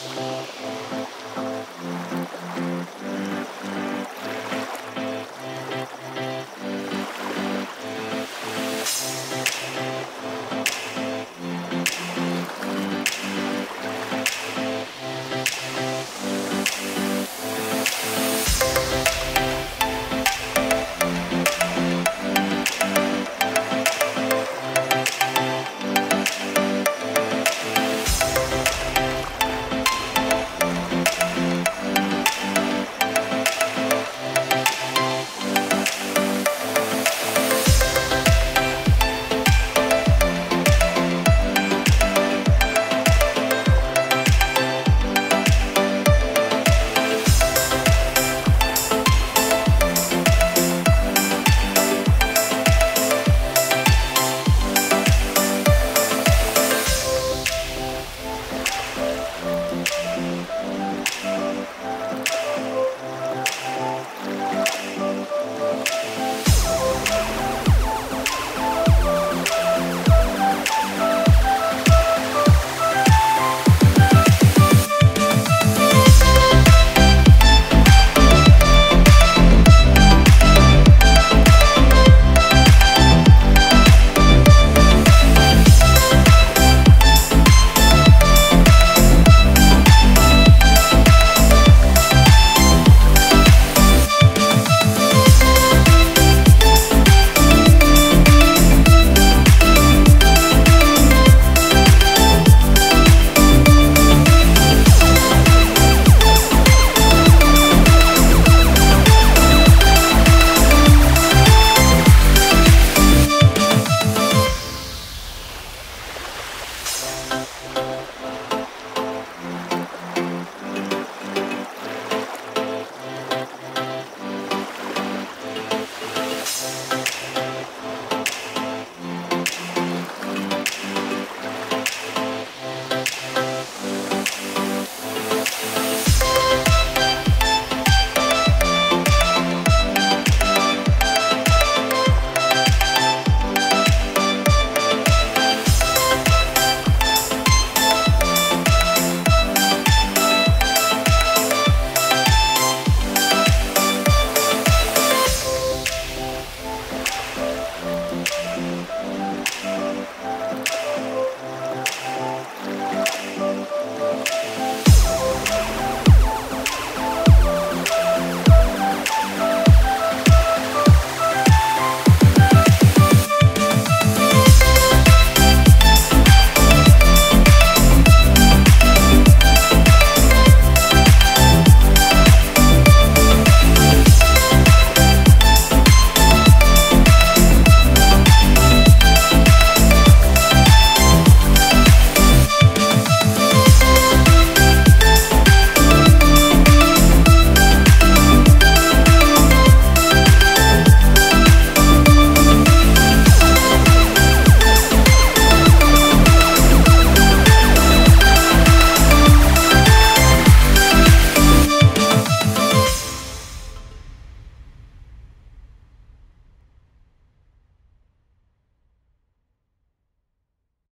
Música Música